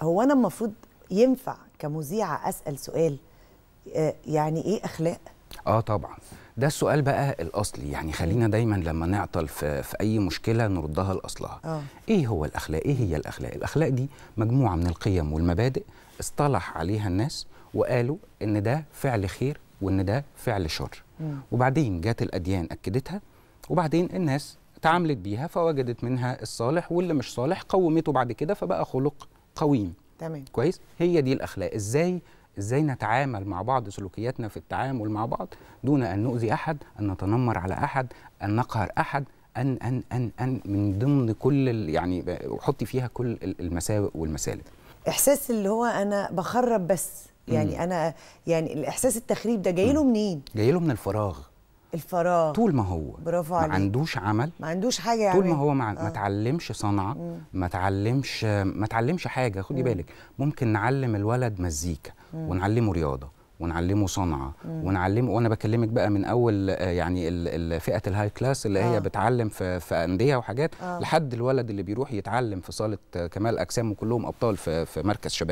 هو أنا المفروض ينفع كمذيعة أسأل سؤال؟ آه، يعني إيه أخلاق؟ آه طبعا. ده السؤال بقى الأصلي. يعني خلينا دايما لما نعطل في, في أي مشكلة نردها لأصلها. آه. إيه هو الأخلاق؟ إيه هي الأخلاق؟ الأخلاق دي مجموعة من القيم والمبادئ اصطلح عليها الناس وقالوا إن ده فعل خير وإن ده فعل شر. مم. وبعدين جات الأديان أكدتها وبعدين الناس تعاملت بيها فوجدت منها الصالح واللي مش صالح قومته بعد كده فبقى خلق قويم. تمام. كويس؟ هي دي الأخلاق. إزاي إزاي نتعامل مع بعض سلوكياتنا في التعامل مع بعض دون أن نؤذي أحد أن نتنمر على أحد أن نقهر أحد أن أن أن أن من ضمن كل يعني حطي فيها كل ال- المساوئ والمسالب. إحساس اللي هو أنا بخرب بس. يعني مم. أنا يعني الإحساس التخريب ده جاي له منين؟ جاي له من الفراغ. الفراغ طول ما هو برافو ما عليك عندوش عمل ما عندوش حاجة يعني طول ما هو. ما آه. اتعلمش صنعة مم. ما اتعلمش ما اتعلمش حاجة خدي. بالك ممكن نعلم الولد مزيكا. ونعلمه رياضة ونعلمه صنعة. ونعلمه وأنا بكلمك بقى من أول آه، يعني فئة ال high class اللي آه. هي بتعلم في في أندية وحاجات آه. لحد الولد اللي بيروح يتعلم في صالة آه، كمال اجسام وكلهم أبطال في في مركز شباب